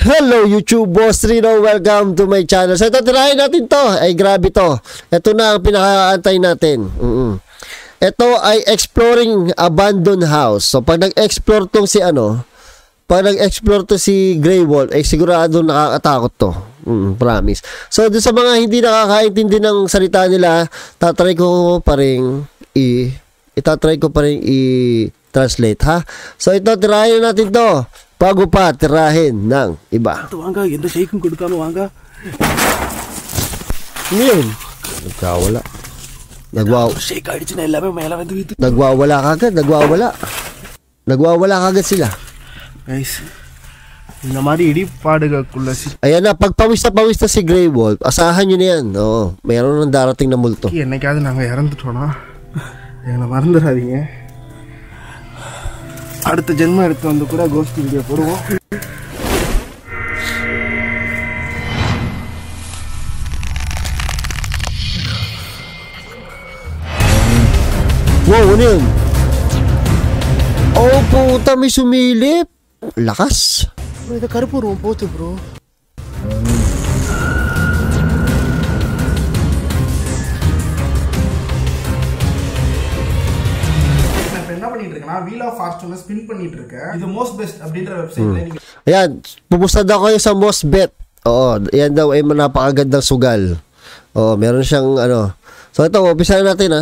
Hello YouTube Boss Rino, welcome to my channel. So ito, tirahin natin to. Ay grabe to. Ito na ang pinakaantay natin. Mm-mm. Ito ay exploring abandoned house. So pag nag-explore tong si ano, pag nag-explore to si Grey Wolf, ay sigurado nakakatakot to. Mm, promise. So doon sa mga hindi nakakaintindi ng salita nila, tatry ko pa rin i itatry ko pa rin i-translate ha. So ito, tirahin natin to Bago pa tirahin ng iba. வாங்க எந்த ஷேக்கும் கொடுக்காம வாங்க Ano yun? Nagkawala. Nagwaw ஷேக் ஆயிடுச்சுன்னா எல்லாமே மேல வந்து with nagwawala kagad, nagwawala. Nagwawala kagad sila. Guys இந்த மாதிரி இடிபாடுகளுக்குள்ள சிக்கி Ayan na, pag pawis na pawis na si Grey Wolf, asahan nyo na yan. Oo, mayroon ng darating na multo. என்னைக்காவது நாங்க இறந்துட்டோம்னா எங்களை மறந்துடாதீங்க அடுத்த ஜென்மம் எடுத்து வந்து கூட கோஸ்ட் வீடியோ போடுவோம் Wow, ano yun? Oh, puta, may sumilip. Lakas. Bro இதை கருப்பு போச்சு ப்ரோ பண்ணிட்டு இருக்கேன்னா வீல் ஆஃப் ஃபார்ச்சூனை ஸ்பின் பண்ணிட்டு இருக்கேன் இது மோஸ்ட் பெஸ்ட் அப்படின்ற வெப்சைட்ல நீங்க Ayan, pupusta daw kayo sa Moss Bet. Oo, yan daw ay napakagandang sugal. Oo, meron siyang ano. So ito, umpisahan natin ha.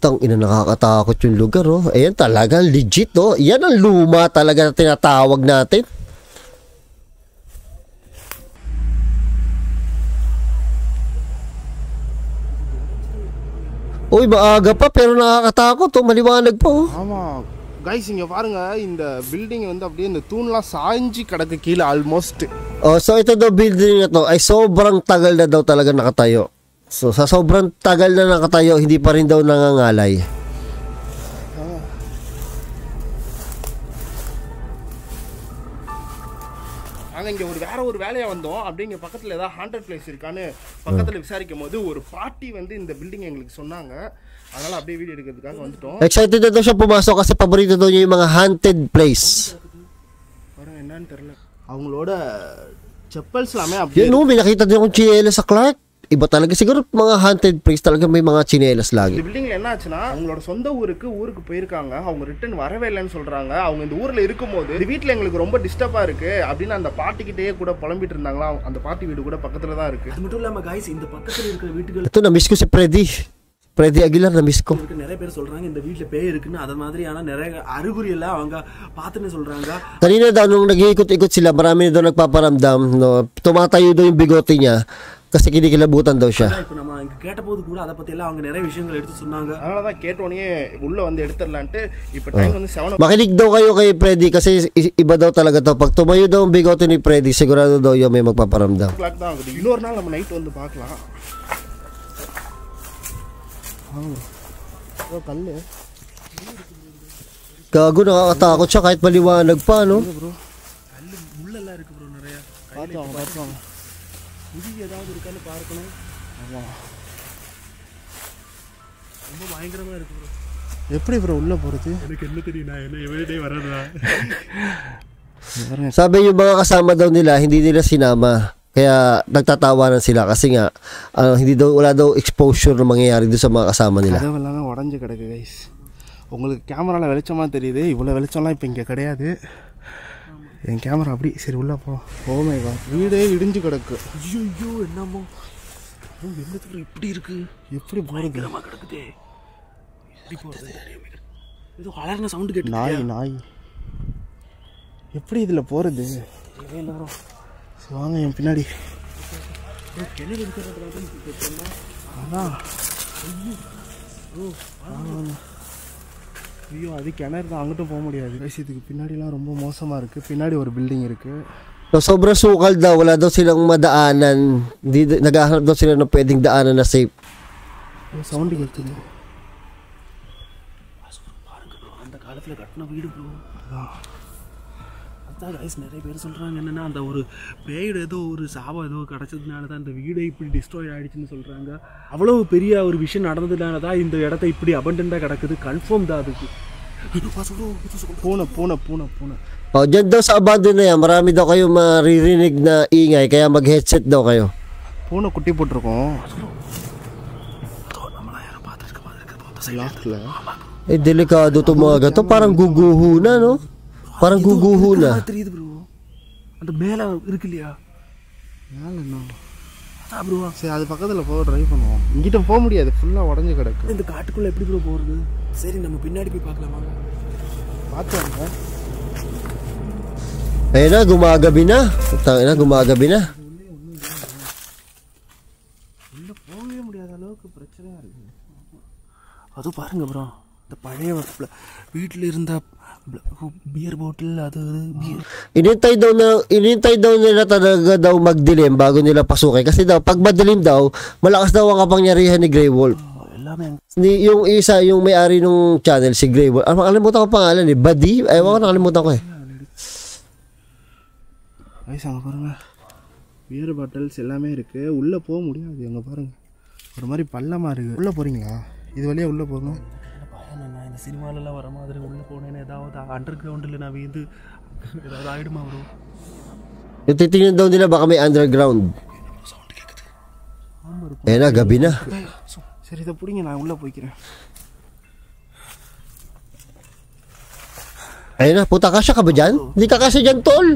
Tang ina nakakatakot yung lugar oh. Ayan talaga legit oh. Yan ang luma talaga na tinatawag natin. Uy, maaga pa pero nakakatakot oh. Maliwanag pa oh. ஆமா கைஸ் இங்க பாருங்க இந்த பில்டிங் வந்து அப்படியே இந்த தூண்லாம் சாய்ஞ்சி கிடக்கு கீழே almost Oh, so ito daw building na to ay sobrang tagal na daw talaga nakatayo. So sa sobrang tagal na nakatayo, hindi pa rin daw nangangalay. நாங்க இங்க ஒரு வேற ஒரு வேலையா வந்தோம். அப்படியே இங்க பக்கத்துல ஏதாவது ஹாண்டட் பிளேஸ் இருக்கான்னு பக்கத்துல விசாரிக்கும் போது ஒரு பாட்டி வந்து இந்த பில்டிங் எங்களுக்கு சொன்னாங்க. அதனால அப்படியே வீடியோ எடுக்கிறதுக்காக வந்துட்டோம். Excited na daw siya pumasok kasi paborito daw niya yung mga haunted place. பாருங்க என்னன்னு தெரியல. அவங்களோட செப்பல்ஸ் எல்லாமே அப்படியே Yan no, may nakita din akong chinelas sa Clark. Iba talaga. Siguro mga haunted place talaga may mga chinelas lagi. பில்டிங்ல என்ன ஆச்சுன்னா அவங்களோட சொந்த ஊருக்கு ஊருக்கு போயிருக்காங்க அவங்க ரிட்டர்ன் வரவே இல்லைன்னு சொல்றாங்க அவங்க இந்த ஊர்ல இருக்கும்போது இந்த வீட்ல எங்களுக்கு ரொம்ப டிஸ்டர்பா இருக்கு அப்படின்னு அந்த பாட்டிக்கிட்டே கூட புலம்பிட்டு இருந்தாங்களா அந்த பாட்டி வீடு கூட பக்கத்துல தான் இருக்கு அது மட்டும் இல்லாம காய்ஸ் இந்த பக்கத்துல இருக்கிற வீட்டுகள் Ito, na-miss ko si Freddy. Freddy Aguilar, na-miss ko. இருக்கு நிறைய பேர் சொல்றாங்க இந்த வீட்ல பேய் இருக்குன்னு அது மாதிரியான நிறைய அறிகுறி எல்லாம் அவங்க பார்த்துன்னு சொல்றாங்க Kanina daw, nung nag-iikot-ikot sila, marami daw nagpaparamdam. No, tumatayo daw yung bigote niya kasi kinikilabutan daw siya. இப்ப நம்ம இங்க கேட்டபோது கூட அதை பத்தி எல்லாம் அவங்க நிறைய விஷயங்கள் எடுத்து சொன்னாங்க அதனாலதான் கேட்டோடனே உள்ள வந்து எடுத்துடலான்ட்டு இப்ப டைம் வந்து seven Makinig daw kayo kay Freddy kasi i- iba daw talaga to. Pag tumayo daw ang bigote ni Freddy, sigurado daw yung may magpaparamdam. ஓ கிளாக் தான் ஆகுது இன்னொரு நாள் நம்ம நைட் வந்து பார்க்கலாம் கல்லு Gago, nakakatakot siya kahit maliwanag pa, no? முள்ளெல்லாம் இருக்கு முடி ஏதாவது இருக்கான்னு பார்க்கணும். ரொம்ப பயங்கரமா இருக்கு ப்ரோ எப்படி ப்ரோ உள்ள போறது? எனக்கு என்ன தெரியும் நான் என்ன எவரிடே வர்றதா Sabi yung mga kasama daw nila, hindi nila sinama. Kaya nagtatawanan sila kasi nga ano, hindi daw wala daw exposure na mangyayari doon sa mga kasama nila. கதவெல்லாம் உடஞ்சு கிடக்கு கைஸ் உங்களுக்கு கேமராவில் வெளிச்சமாக தெரியுது இவ்வளோ வெளிச்சம்லாம் இப்போ இங்கே கிடையாது. என் கேமரா அப்படி. சரி உள்ளே போ. ஓமே வா வீடே இடிஞ்சு கிடக்கு. ஐயோ என்னமோ. ப்ரோ என்னத்துக்கு இப்படி இருக்கு? எப்படி போகிறது பயங்கரமா கிடக்குதே. ஏதோ அலர்ன சவுண்ட் கேட்டு நாய் நாய். எப்படி இதில் போகிறது சரி வாங்க என் பின்னாடி. அதான். ஐயோ அது கிணறு தான் அங்கிட்டும் போக முடியாது இதுக்கு பின்னாடிலாம் ரொம்ப மோசமாக இருக்குது பின்னாடி ஒரு பில்டிங் இருக்குது So, sobrang sukal daw, wala daw silang madaanan. Hindi, naghahanap daw sila ng pwedeng daanan na safe. Sound கேட்குது அந்த காலத்துல கட்டின வீடு ப்ரோ அதான் கைஸ் நிறைய பேர் சொல்றாங்க என்னன்னா அந்த ஒரு பேய்டு ஏதோ ஒரு சாபம் ஏதோ கிடைச்சதுனால தான் இந்த வீடே இப்படி டிஸ்ட்ராய் ஆயிடுச்சுன்னு சொல்றாங்க. அவ்வளவு பெரிய ஒரு விஷயம் நடந்ததுனால தான் இந்த இடத்த இப்படி அபண்டண்டா கிடக்குது. கன்ஃபார்ம் தான் அதுக்கு. Pasok bro, itu suka பூனை பூனை பூனை பூனை. O, dyan daw sa abandon na yan, marami daw kayo maririnig na ingay, kaya mag-headset daw kayo. பூனை குட்டி போட்டிருக்கோம் side. லாஸ்ட்ல Eh, delikado to mga gato. Parang guguho na, no? Parang. ஆ, தெரியுது bro அந்த மேல இருக்கு இல்லையா? மேல என்ன? அதான் ப்ரோ சரி அது பக்கத்துல போக ட்ரை பண்ணுவோம். இங்கிட்ட போக முடியாது ஃபுல்லா உடஞ்சு கிடக்கு. இந்த காட்டுக்குள்ள எப்படி ப்ரோ போறது? சரி நம்ம பின்னாடி போய் பார்க்கலாமா பார்த்து வாங்க Ayun na, gumagabi na. Tangin na, gumagabi na. உள்ள போகவே முடியாத அளவுக்கு பிரச்சனையா இருக்கு. அதுவும் பாருங்க ப்ரோ இந்த பழைய வீட்டில் இருந்த பியர் பாட்டில் அது pier Inintay daw na inintay daw nila talaga daw magdilim bago nila pasukin kasi daw pag madilim daw malakas daw ang kapangyarihan ni Grey Wolf. எல்லாமே Ni yung isa yung may-ari nung channel si Grey Wolf. Ah, makalimutan ko pangalan eh. Buddy? Ewan ko nakalimutan ko eh. வயசு அங்கே பாருங்க beer bottles எல்லாமே இருக்கு உள்ள போக முடியாது அங்க பாருங்க ஒரு மாதிரி பள்ளமா இருக்கு உள்ள போறீங்களா இது வழியா உள்ள போகணும் பயம் நான் இந்த சினிமாலெல்லாம் வர மாதிரி உள்ளே போனேன்னு ஏதாவது அண்டர் கிரவுண்டில் நான் வீந்து ஏதாவது ஆயிடுமா bro Yung titingnan daw nila baka may underground. Eh na, gabi na. சரி இதை பிடிங்க நான் உள்ள போய்க்கிறேன் Ayun na, puta kasya ka ba dyan? Hindi ka kasya dyan, tol.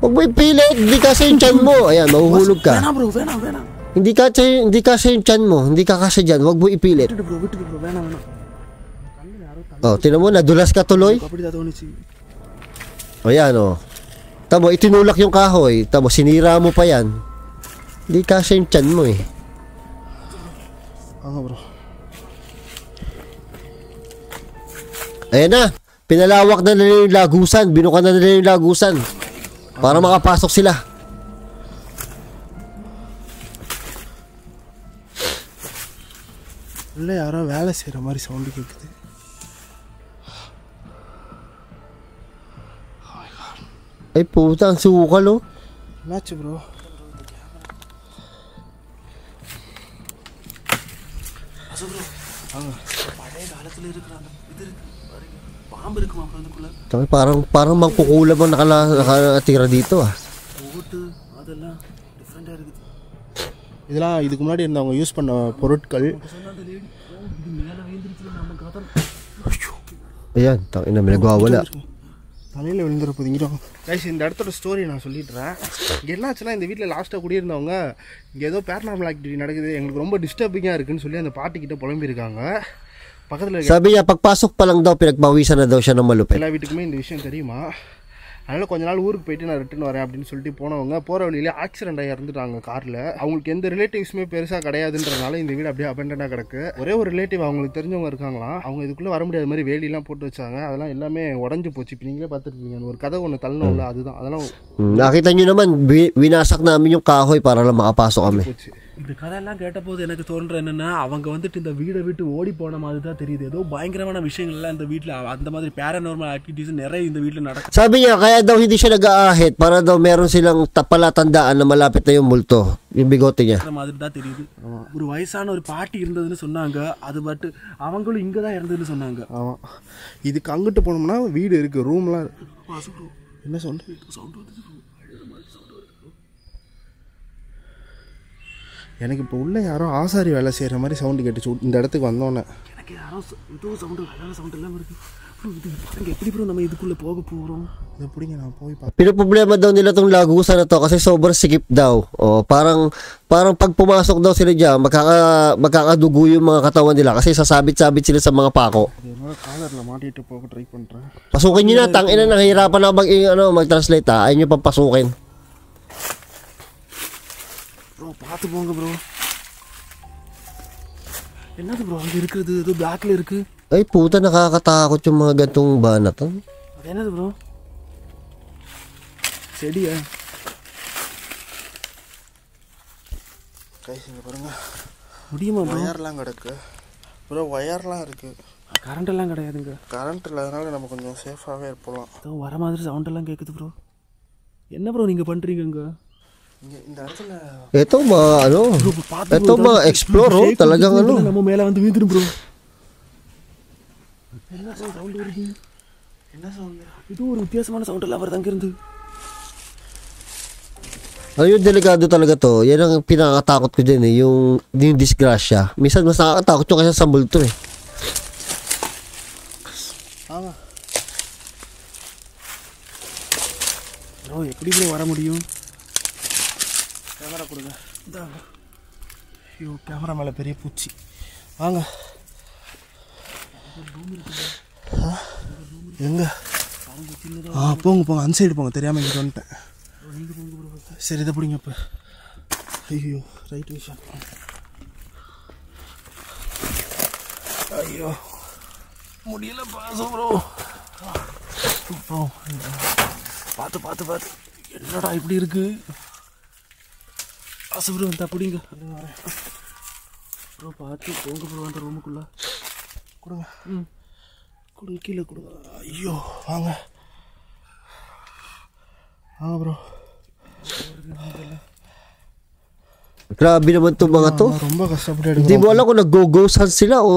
Huwag mo ipilit, hindi kasya yung chan mo. Ayan, mahuhulog ka. வேணாம் bro வேணாம் வேணாம் Hindi kasya, hindi kasya yung chan mo. Hindi ka kasya dyan, huwag mo ipilit. விட்டுட்டு ப்ரோ விட்டுட்டு ப்ரோ வேணாம் வேணாம் Oh, tinan mo, nadulas ka tuloy. அப்படி தான் தோணுச்சு Ayan, oh. Tamo, itinulak yung kahoy. Tamo, sinira mo pa yan. Hindi kasya yung chan mo eh. வாங்க bro Ayan na, pinalawak na nila yung lagusan. Binuka na nila yung lagusan. Para makapasok sila. உள்ள யாரோ வேலை செய்யற மாதிரி சவுண்டு கேக்குது Ay, puta, ang sukal, oh. என்னாச்சு ப்ரோ பழைய காலத்தில் இருக்கிற அந்த இது இருக்கு பாருங்க பாம்பு இருக்குமா அப்புறம் இதுக்குள்ள Tangin, Parang, parang mangkukulam ang nakala, nakatira dito, ah. ஓட்டு அதெல்லாம் டிஃப்ரெண்டாக இருக்குது இதெல்லாம் இதுக்கு முன்னாடி இருந்தவங்க யூஸ் பண்ண பொருட்கள் சொன்ன அந்த லேடி இது மேலே வீந்துருச்சு நம்ம கதை Ayan, tangin na, may nagwawala. தலையில் விழுந்துற போதிங்கிறோம் கைஸ் இந்த இடத்தோட ஸ்டோரி நான் சொல்லிடுறேன். என்னாச்சுன்னா இந்த வீட்டில் லாஸ்ட்டாக குடியிருந்தவங்க இங்கே ஏதோ பேரனாமல் ஆக்டிவிட்டி நடக்குது. எங்களுக்கு ரொம்ப டிஸ்டர்பிங்காக இருக்குன்னு சொல்லி அந்த பாட்டிக்கிட்ட புலம்பியிருக்காங்க. பக்கத்தில் Sabi niya, pagpasok pa lang daw, pinagpawisan na daw siya ng malupit. எல்லா வீட்டுக்குமே இந்த விஷயம் தெரியுமா? அதனால் கொஞ்ச நாள் ஊருக்கு போயிட்டு நான் ரிட்டர்ன் வரேன் அப்படின்னு சொல்லிட்டு போனவங்க போகிற வழியில ஆக்சிடென்ட் ஆகி இறந்துட்டாங்க காரில். அவங்களுக்கு எந்த ரிலேட்டிவ்ஸுமே பெருசாக கிடையாதுன்றனால இந்த வீடு அப்படியே அபண்டனாக கிடக்கு. ஒரே ஒரு ரிலேட்டிவ் அவங்களுக்கு தெரிஞ்சவங்க இருக்காங்களாம். அவங்க இதுக்குள்ளே வர முடியாத மாதிரி வேலியெல்லாம் போட்டு வச்சாங்க. அதெல்லாம் எல்லாமே உடஞ்சு போச்சு. இப்போ நீங்களே பார்த்துருக்கீங்க. ஒரு கதை ஒன்று தள்ளணும்ல அதுதான். அதெல்லாம் Nakita nyo naman, wi- winasak namin yung kahoy para lang makapasok kami. இந்த கதையெல்லாம் கேட்டபோது எனக்கு தோன்ற என்னன்னா அவங்க வந்துட்டு இந்த வீடை விட்டு ஓடி போன மாதிரி தான் தெரியுது. ஏதோ பயங்கரமான விஷயங்கள் எல்லாம் இந்த வீட்டில் அந்த மாதிரி பேரநார்மல் ஆக்டிவிட்டிஸ் நிறைய இந்த வீட்டில் நடக்கும் Sabi niya, kaya daw hindi siya nag-aahit. Para daw meron silang ta- palatandaan na malapit na yung multo. Yung bigote niya. மாதிரி தான் தெரியுது. ஒரு வயசான ஒரு பாட்டி இருந்ததுன்னு சொன்னாங்க. அது பட்டு அவங்களும் இங்கே தான் இருந்ததுன்னு சொன்னாங்க. ஆமாம் இதுக்கு அங்கிட்டு போனோம்னா வீடு இருக்குது ரூம்லாம் என்ன சொல்ற சவுண்ட் எனக்கு இப்போ உள்ள யாரோ ஆசாரி வேலை செய்கிற மாதிரி சவுண்டு கேட்டுச்சு இந்த இடத்துக்கு வந்தோன்னே எனக்கு யாரோ ச- ஏதோ சவுண்டு அழகான சவுண்ட் எல்லாம் இருக்கு bro, இது பாருங்க எப்படி ப்ரோ நம்ம இதுக்குள்ளே போக போகிறோம் இதை பிடிங்க நான் போய் பார்த்து Pinoproblema daw nila tong lagusan na to kasi sobrang sikip daw. O, parang parang pag pumasok daw sila diyan, magkaka magkakadugo yung mga katawan nila kasi sasabit-sabit sila sa mga pako. என்னோட காலரில் மாட்டிட்டு போக ட்ரை பண்ணுறேன் Pasukin niyo na, tangina nahihirapan ako mag ano, mag-translate ha. Ayun niyo pang pasukin. Bro பார்த்து போங்க ப்ரோ என்னது bro அங்கே இருக்கிறது ஏதோ பிளாக்ல இருக்கு. Ay puta nakakatakot yung mga gantong banat. oh. அது என்னது ப்ரோ செடியா? கைஸ் இங்கே பாருங்க. முடியுமா ப்ரோ ஒயர்லாம் கிடக்கு. ப்ரோ ஒயர்லாம் இருக்குது கரண்ட் எல்லாம் கிடையாதுங்க. கரண்ட் இல்லாதனால நம்ம கொஞ்சம் சேஃபாகவே இருப்போம். ஏதோ வர மாதிரி சவுண்ட் எல்லாம் கேட்குது ப்ரோ என்ன ப்ரோ நீங்க பண்றீங்க அங்க இங்கே? Ito mga ano, ito mga explore oh, talagang ano. நம்ம மேல வந்து வீந்துடும் ப்ரோ என்ன சவுண்ட் வருது என்ன சவுண்ட் இது ஒரு வித்தியாசமான சவுண்ட் எல்லாம் வருது அங்கிருந்து Ayun, delikado talaga to. Yan ang pinakatakot ko din eh, yung, yung disgrasya. Minsan mas nakakatakot yung kaysa sa multo eh. ஆமா ப்ரோ எப்படி ப்ரோ வர முடியும் கேமரா கொடுங்க. இந்த ஐயோ கேமரா மேலே பெரிய பூச்சி. வாங்க. ஆ, எங்க? ஆ போங்க போங்க. அந்த சைடு போங்க. தெரியாமல் இங்கே வந்துட்டேன். சரி இதை பிடிங்க இப்போ. ஐயோ ரைட் விஷயம் ஐயோ முடியல பாசம் ப்ரோ பார்த்து பார்த்து பார்த்து. என்னடா இப்படி இருக்கு? பாசம் ப்ரோ இந்த அப்படிங்க வரேன் ப்ரோ பார்த்து போங்க ப்ரோ அந்த ரூமுக்குள்ள கொடுங்க ம் கொடுங்க கீழே கொடுங்க ஐயோ வாங்க வாங்க bro Grabe naman to mga to. ரொம்ப கஷ்டப்பட்டு Hindi எடுக்கிறோம் mo alam kung nag-go-ghost hunt sila o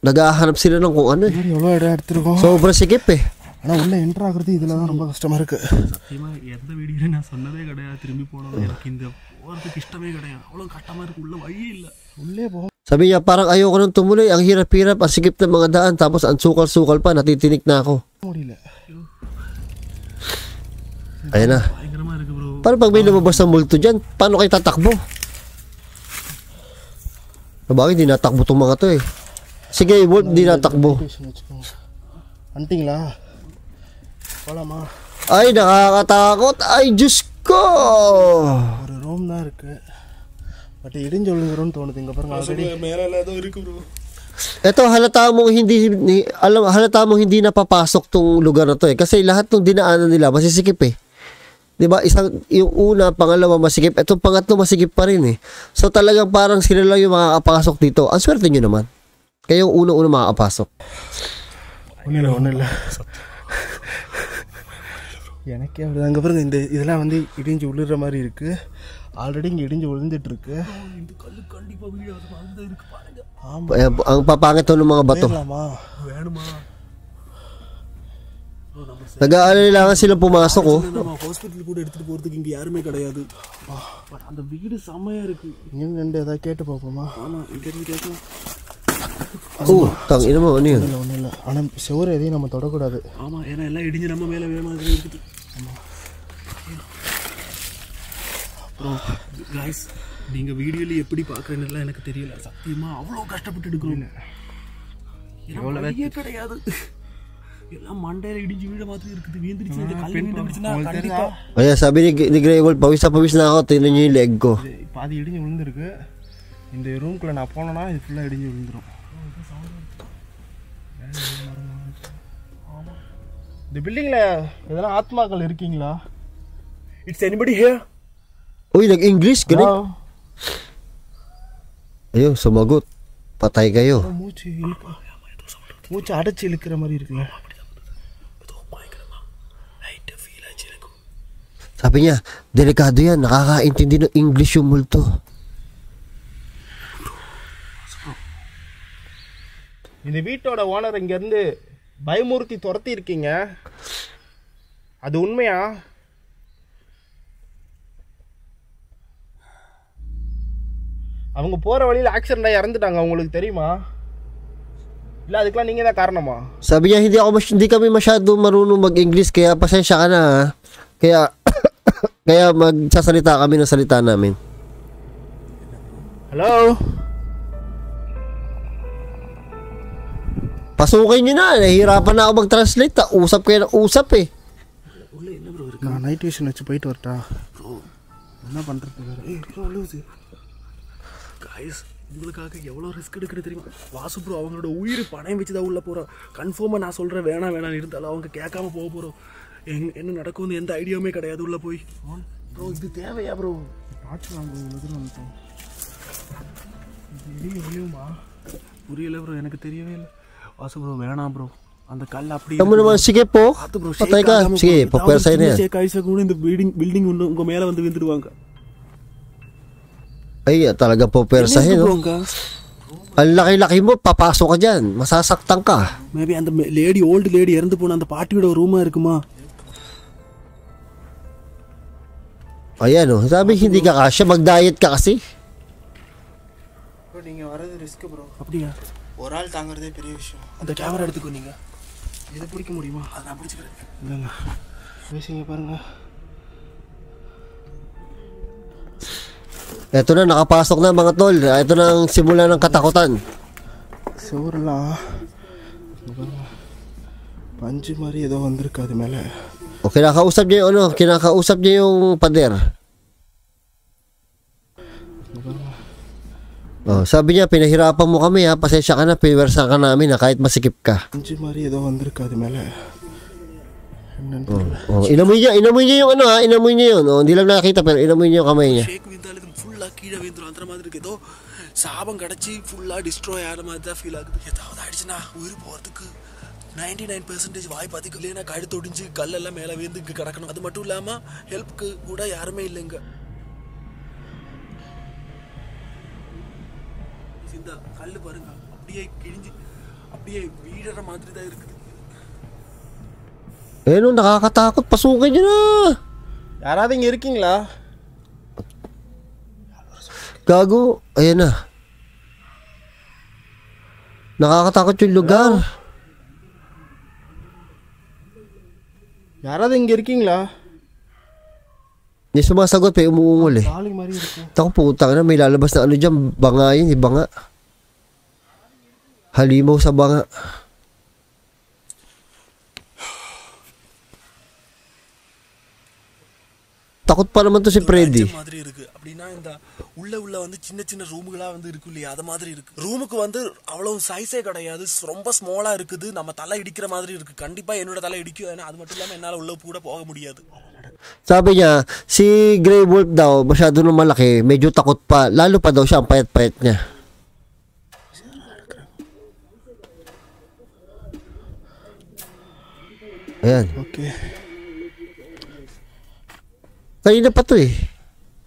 naghahanap sila ng kung ano eh. எவ்வளோ இடம் எடுத்திருக்கோம் Sobrang sikip eh. ஆனால் உள்ள என்ட்ரு ஆகுறது இதில் தான் ரொம்ப கஷ்டமாக இருக்கு சத்தியமாக எந்த வீடியோலையும் நான் சொன்னதே கிடையாது திரும்பி போனது எனக்கு இந்த போகிறதுக்கு இஷ்டமே கிடையாது அவ்வளோ கஷ்டமாக இருக்கு உள்ள வழி இல்லை உள்ளே போக Sabi niya, parang ayoko nang tumuloy. Ang hirap-hirap, ang sikip ng mga daan. Tapos ang sukal-sukal pa, natitinik na ako. முடியல Ayan na. பயங்கரமாக இருக்கு bro Paano pag may lumabas ng multo dyan? Paano kayo tatakbo? Bakit di natakbo tong mga to eh? Sige, Wolf, di natakbo. Location வச்சுக்கோங்க வந்துட்டிங்களா போகலாமா Ay, nakakatakot. Ay, Diyos ko! ஒரு ரூம் தான் இருக்கு பட் இடிஞ்சு விழுந்துரும்னு தோணுது இங்கே பாருங்க ஆல்ரெடி மேலே ஏதோ இருக்கு bro Ito, halata mong hindi, ni- alam, halata mong hindi napapasok tong lugar na to eh. Kasi lahat ng dinaanan nila, masisikip eh. 'Di ba? Isang yung una, pangalawa masikip, etong pangatlo masikip pa rin eh. So talagang parang sila lang yung makakapasok dito. Ang swerte nyo naman. Kayo yung una-una makakapasok. ஒன்றும் இல்லை ஒன்றும் இல்லை எனக்கே அப்படி அங்கே பாருங்க இந்த இதெல்லாம் வந்து இடிஞ்சு விழுற மாதிரி இருக்கு. ஆல்ரெடி இங்கே இடிஞ்சு விழுந்துட்டு இருக்கு. இந்த கல்லு கண்டிப்பாக வீடியோ அந்த இருக்கு பாருங்க ஆமாம் ng mga bato. போயிடலாமா வேணுமா Nag-aalala sila pumasok oh. Hospital கூட எடுத்துட்டு போறதுக்கு இங்க யாருமே கிடையாது. பட் அந்த வீடு செம்மையா இருக்கு. இங்கே ரெண்டு ஏதாவது கேட்டு பார்ப்போமா? ஆமா இங்க இருந்து கேட்கலாம். Oh, tang ina mo, ano yun? இல்லை ஒன்றும் இல்லை சுவர் எதையும் நம்ம தொடக்கூடாது. ஆமா ஏன்னா எல்லாம் இடிஞ்சு நம்ம மேல இருக்குது. அப்புறம் காய்ஸ் நீங்கள் வீடியோவில் எப்படி பார்க்குறீங்கலாம் எனக்கு தெரியல. சத்தியமாக அவ்வளோ கஷ்டப்பட்டு எடுக்கிறோங்க எவ்வளோ கிடையாது. Kaya sabi ni, ni Gravel, pawis na pawis na ako, tinan niyo yung பாதி இடிஞ்சு விழுந்துருக்கு. இந்த ரூம்குள்ளே நான் போனேன்னா இது ஃபுல்லாக இடிஞ்சு விழுந்துடும் இந்த பில்டிங்கில் எதனா ஆத்மாக்கள் இருக்கீங்களா it's anybody here Uy, nag-English, galing. Ayun, sumagot. Patay kayo. மூச்சு இழுக்க மூச்சு அடைச்சி இழுக்கிற மாதிரி இருக்குங்க லைட்டா ஃபீல் ஆச்சு எனக்கு Sabi niya, delikado yan, nakakaintindi ng English yung multo. இந்த வீட்டோட ஓனர் இங்கேருந்து பயமுறுத்தி துரத்தி இருக்கீங்க அது உண்மையா அவங்க போகிற வழியில் ஆக்சிடென்ட் ஆகி இறந்துட்டாங்க உங்களுக்கு தெரியுமா இல்லை அதுக்கெல்லாம் நீங்கள் தான் காரணமா Sabi niya, hindi, ako mas, hindi kami masyado marunong mag-English, kaya pasensya ka na. ha. Kaya, kaya magsasalita kami ng salita namin. Hello Pasukin nyo na, nahihirapan na ako mag-translate. Ta. Usap kayo ng usap eh. நான் night vision வச்சு போயிட்டு வரட்டா என்ன பண்ணுறது வேறு ஏய் bro, லூசு காய்ஸ் உங்களுக்காக எவ்வளோ ரிஸ்க் எடுக்கிறது தெரியுமா வாசு ப்ரோ அவங்களோட உயிர் பணம் வச்சு தான் உள்ளே போகிறோம் கன்ஃபார்மாக நான் சொல்கிறேன் வேணாம் வேணாம் இருந்தாலும் அவங்க கேட்காம போக போகிறோம் எங் என்ன நடக்கும்னு எந்த ஐடியாவுமே கிடையாது உள்ளே போய் ப்ரோ இது தேவையா ப்ரோ பார்த்துக்கலாம் ப்ரோ இவ்வளோ தூரம் வந்துட்டோம் புரியல ப்ரோ எனக்கு தெரியவே இல்லை வாசு ப்ரோ வேணாம் ப்ரோ அந்த கல் அப்படி Kamu naman, sige po. பார்த்து bro Patay ka. Sige, papwersahin na yan. ஷேக் ஆயிடுச்சா கூட இந்த பில்டிங் பில்டிங் ஒன்று உங்கள் மேலே வந்து விழுந்துடுவாங்க Ay, talaga po persahin. No? ப்ரோங்க Ang laki-laki mo, papasok ka dyan. Masasaktan ka. Maybe அந்த லேடி ஓல்டு லேடி இறந்து போன அந்த பாட்டியோட ரூமா இருக்குமா Ayan oh, sabi hindi ka kasya, mag-diet ka kasi. Bro நீங்கள் வர்றது ரிஸ்க் ப்ரோ அப்படியா ஒரு ஆள் தாங்குறதே பெரிய விஷயம் அந்த கேமரா எடுத்துக்கோ நீங்க இதை பிடிக்க முடியுமா அதை நான் பிடிச்சிக்கிறேன் இல்லைங்க பேசுங்க பாருங்க Ito na, nakapasok na mga tol. Ito na ang simula ng katakutan. சுவரெல்லாம் இங்க பாருங்க. பஞ்சு மாதிரி ஏதோ வந்திருக்கு அது மேலே O kinakausap niya yung ano, kinakausap niya yung pader. Oh, sabi niya, pinahirapan mo kami ha, pasensya ka na, piniwersa ka namin ha, kahit masikip ka. பஞ்சு மாதிரி ஏதோ வந்திருக்கு அது மேலே என்னன்னு தெரியல. Oh, inamoy niya, inamoy niya yung ano ha, inamoy niya yun. Oh, hindi lang nakakita pero inamoy niya yung kamay niya. ஷேக் விழுந்தாலும் இது ஃபுல்லாக கீழே விழுந்துரும் அந்த மாதிரி இருக்கு ஏதோ சாபம் கிடச்சி ஃபுல்லாக டிஸ்ட்ராய் ஆகிற மாதிரி தான் ஃபீல் ஆகுது ஏதாவது ஆயிடுச்சுன்னா உயிர் போகிறதுக்கு நைன்டி நைன் பெர்சன்டேஜ் வாய்ப்பு அதிகம் இல்லைன்னா கழுத்து ஒடிஞ்சு கல்லெல்லாம் மேலே விழுந்து இங்கே கிடக்கணும் அது மட்டும் இல்லாமல் ஹெல்ப்புக்கு கூட யாருமே இல்லைங்க இந்த கல் பாருங்க அப்படியே கிழிஞ்சு அப்படியே வீழற மாதிரி தான் இருக்குது Eh no, nakakatakot, pasukin niyo na. யாராவது இங்கே இருக்கீங்களா Gago, ayan na. Nakakatakot yung lugar. யாராவது இங்கே இருக்கீங்களா Hindi sumasagot, may umuungol eh. Baling mariro ko. Na, may lalabas na ano dyan, banga yun, eh, banga. Halimaw sa banga. Takot pa naman to si Freddy. உள்ள உள்ள வந்து சின்ன சின்ன ரூமுகளா வந்து இருக்கு இல்லையா? அது மாதிரி இருக்கு. ரூமுக்கு வந்து அவ்வளவு சைஸே கிடையாது. ரொம்ப ஸ்மாலா இருக்குது. நம்ம தலை இடிக்கிற மாதிரி இருக்கு. கண்டிப்பா என்னோட தலை இடிக்கும். ஏன்னா அது மட்டும் இல்லாம என்னால உள்ள கூட போக முடியாது. Sabi niya, si Grey Wolf daw, masyado nung malaki, medyo takot pa. Lalo pa daw siya, ang payat-payat niya. Ayan. Okay Kanina pa to eh.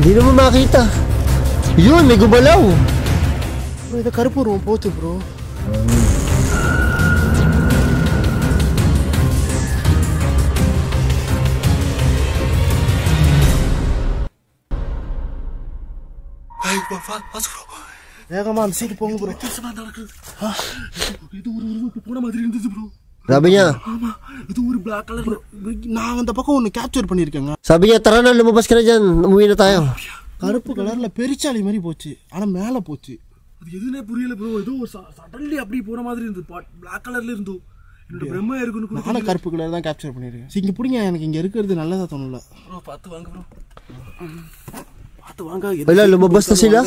Hindi naman makita. Yun, may gumalaw. Bro, nagkaroon po roon po ito, bro. Ay, baba, pasok bro. 내가 맘 세게 뽕 bro. 아, 얘도 우리 우리 뽕나 마드리는데 bro. ஆமா இது ஒரு பிளாக் கலர்ல நான் அந்த பக்கம் ஒன்று capture பண்ணியிருக்கேங்க. lumabas ka na dyan. Umuwi na tayo. கருப்பு கலரில் பெருச்சாளி மாதிரி போச்சு. ஆனால் மேலே போச்சு. அது எதுனே புரியல ப்ரோ ஏதோ சடன்லி அப்படி போன மாதிரி இருந்தது. பிளாக் கலர்ல இருந்தோ என்னோட பிரம்மா இருக்குன்னு நானும் கருப்பு கலர் தான் கேப்சர் பண்ணியிருக்கேன். இங்கே பிடிங்க. எனக்கு இங்கே இருக்கிறது நல்லதா தோணல ப்ரோ பார்த்து வாங்க ப்ரோ பார்த்து வாங்க. Wala, lumabas na sila.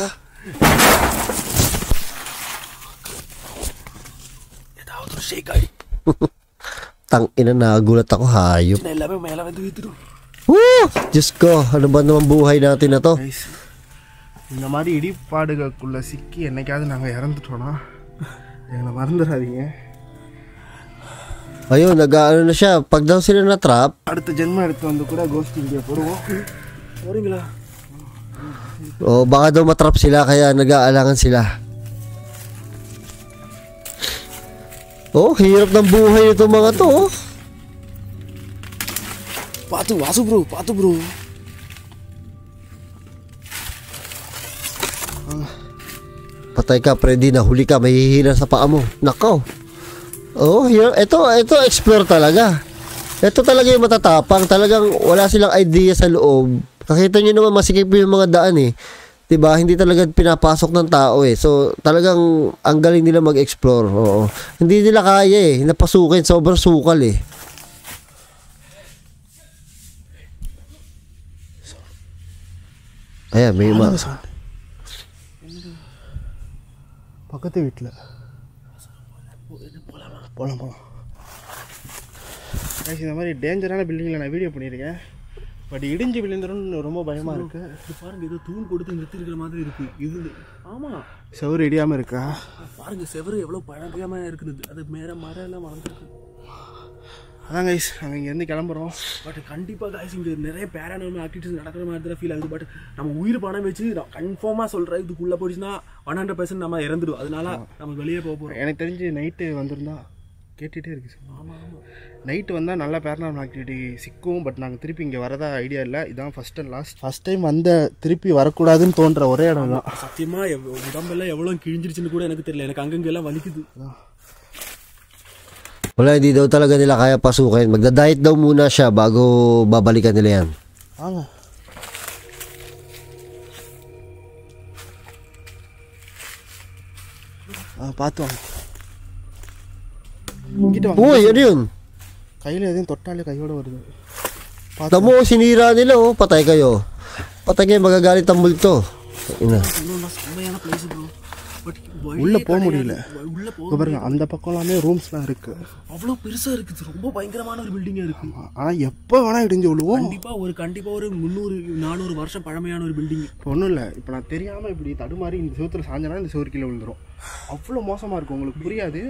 ஏதாவது ஒரு ஷேக் ஆகி Tang ina, nagulat ako, hayop. நான் எல்லாமே மேலே வந்து வீத்துடும் Woo! Diyos ko, ano ba naman buhay natin na to? Guys இந்த மாதிரி இடிபாடுகளுக்குள்ள சிக்கி என்னைக்காவது நாங்கள் இறந்துட்டோன்னா எங்களை மறந்துடாதீங்க Ayun, nag-ano na siya. Pag daw sila na-trap, அடுத்த ஜென்மம் எடுத்து வந்து கூட கோஸ்ட் வீடியோ போடுவோம் போறீங்களா o baka daw matrap sila kaya nag-aalangan sila. Oh, hirap ng buhay nito mga to. Oh. Pato, pato bro, pato bro. Patay ka, Freddy. Nahuli ka. Mahihina sa paa mo. Nakaw. Oh, here. Ito, ito, expert talaga. Ito talaga yung matatapang. Talagang wala silang idea sa loob. Nakita nyo naman, masikip yung mga daan eh. 'Di ba Hindi talaga pinapasok ng tao eh. So, talagang ang galing nila mag-explore. Oo. Hindi nila kaya eh. Napasukin. Sobrang sukal eh. Ayan, may ma... பக்கத்து வீட்டில் போகலாம் போகலாம் Guys, இந்த மாதிரி டேஞ்சரான பில்டிங்கில் நான் வீடியோ பண்ணியிருக்கேன் பட் இடிஞ்சு விழுந்துரும்னு ரொம்ப பயமாக இருக்குது இது பாருங்க ஏதோ தூண் கொடுத்து நிறுத்தி இருக்கிற மாதிரி இருக்கு. இது ஆமா. செவரு இடியாமல் இருக்கா? பாருங்க செவரு எவ்வளவு பழமையமா இருக்குது. அது மேல மரம் எல்லாம் வளர்ந்துருக்கு. அதான் கைஸ் நாங்கள் இங்கேருந்து கிளம்புறோம். பட் கண்டிப்பா காய்ஸ் இங்க நிறைய பேரானமல் ஆக்டிவிட்டிஸ் நடக்கிற மாதிரி தான் ஃபீல் ஆகுது. பட் நம்ம உயிர் பணம் வச்சு நான் கன்ஃபார்மாக சொல்றேன் இதுக்குள்ள போயிடுச்சுன்னா ஒன் ஹண்ட்ரட் பர்சன்ட் நம்ம இறந்துடும் அதனால நம்ம வெளியே போக போறோம். எனக்கு தெரிஞ்சு நைட்டு வந்திருந்தா கேட்டுகிட்டே இருக்கு சார் ஆமா ஆமா. நைட்டு வந்தால் நல்ல பேரனாமல் ஆக்டிவிட்டி சிக்கும் பட் நாங்கள் திருப்பி இங்கே வரதா ஐடியா இல்லை. இதான் first and last first time வந்த திருப்பி வரக்கூடாதுன்னு தோன்ற ஒரே இடம் தான். சத்தியமா எவ்- உடம்பெல்லாம் எவ்வளவு கிழிஞ்சிருச்சுன்னு கூட எனக்கு தெரியல. எனக்கு அங்கங்க எல்லாம் வலிக்குது Wala, hindi daw talaga nila kaya pasukin. Magda-diet daw muna siya bago babalikan nila yan. வாங்க. ஆ பார்த்து ano yun? கையில் எதுவும் தொட்டாலே கையோட வருது. Tamo, sinira nila oh. Patay kayo. Patay kayo, magagalit ang multo. Ina. உள்ள போக முடியல. உள்ள போக இங்க பாருங்க அந்த பக்கம்லாமே ரூம்ஸ்லாம் இருக்கு. அவ்வளவு பெருசா இருக்குது. ரொம்ப பயங்கரமான ஒரு பில்டிங்கா இருக்கு. ஆனால் எப்போ வேணா இடிஞ்சு விழுவோம். கண்டிப்பா ஒரு கண்டிப்பா ஒரு முந்நூறு நானூறு வருஷம் பழமையான ஒரு பில்டிங் இப்போ ஒன்றும் இல்லை. இப்போ நான் தெரியாமல் இப்படி தடுமாறி இந்த செவத்தில் சாஞ்சனா இந்த செவரு கீழே விழுந்துரும். அவ்வளோ மோசமாக இருக்கும். உங்களுக்கு புரியாது.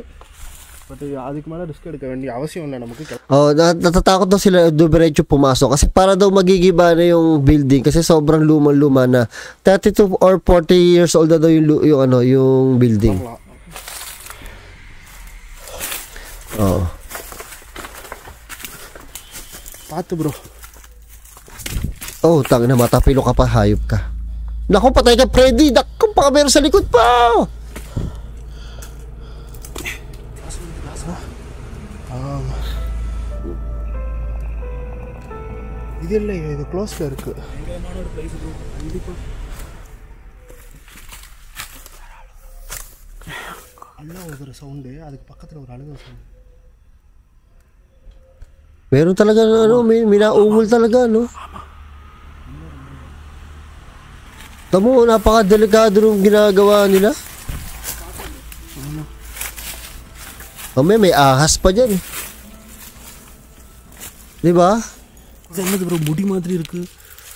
பட் அதுக்கு மேலே ரிஸ்க் எடுக்க வேண்டிய அவசியம் இல்லை நமக்கு Oh, nat- natatakot daw sila dumiretso pumasok kasi para daw magigiba na yung building kasi sobrang lumang-luma na. 32 or 40 years old na daw yung, lu- yung ano, yung building. கிளம்பலாம் Oo. பார்த்து bro Oh, tang na matapilo ka pa, hayop ka. Naku, patay ka, Freddy! Naku, baka meron sa likod pa! இது இல்லை இது க்ளோஸில் இருக்கு பயங்கரமான ஒரு place bro கண்டிப்பா நல்லா ஒரு சவுண்டு அதுக்கு பக்கத்தில் ஒரு அழுக sound Meron talaga, ano, may, may naungol talaga, no? Tamo, napaka-delikado nung ginagawa nila. Mamaya may ahas pa dyan. eh. Di ba? இது என்னது ப்ரோ முடி மாதிரி இருக்கு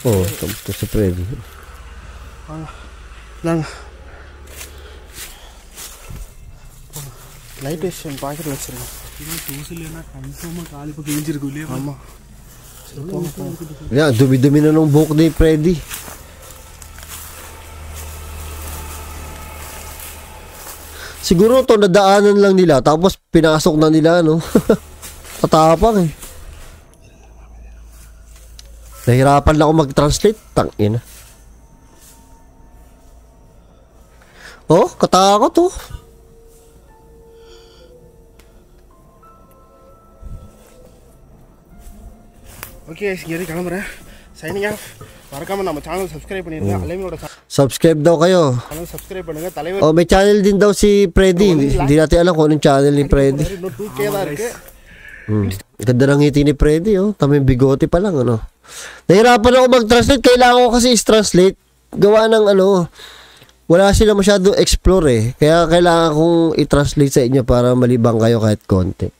Oh, ito si Freddy. நாங்க லைட் ஸ்டேஷன் பாக்கெட்டில் வச்சிருக்கோம் இன்னும் தூசு இல்லைன்னா கன்ஃபார்மாக காலி இப்போ கிழிஞ்சிருக்கும் இல்லையா ஆமாம் சரி போங்க போங்க Yan, dumi-dumi na ng buhok ni Freddy. Siguro to nadaanan lang nila tapos pinasok na nila no. Tatapang eh. Nahirapan lang ako mag-translate. Tang ina. Oh, katakot oh. Okay இங்கே கிளம்புறேன் சைனிங் ஆஃப் மறக்காம நம்ம channel subscribe பண்ணிருங்க அலைமையோட Subscribe daw kayo. Channel subscribe பண்ணுங்க தலைவர் Oh, may channel din daw si Freddy. Hindi natin alam kung anong channel ni Freddy. இன்னும் two K தான் இருக்கு Hmm. Ganda ng ngiti ni Freddy, oh. Tama yung bigote pa lang, ano. Nahirapan ako mag-translate. Kailangan ko kasi is-translate. Gawa ng ano, wala sila masyado explore eh. Kaya kailangan kong i-translate sa inyo para malibang kayo kahit konti.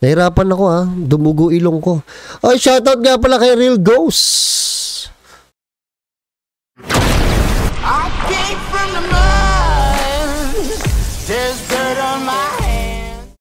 Nahirapan ako ha. Dumugo ilong ko. Ay, shoutout nga pala kay Real Ghost. I came from the mud. There's dirt on my hands.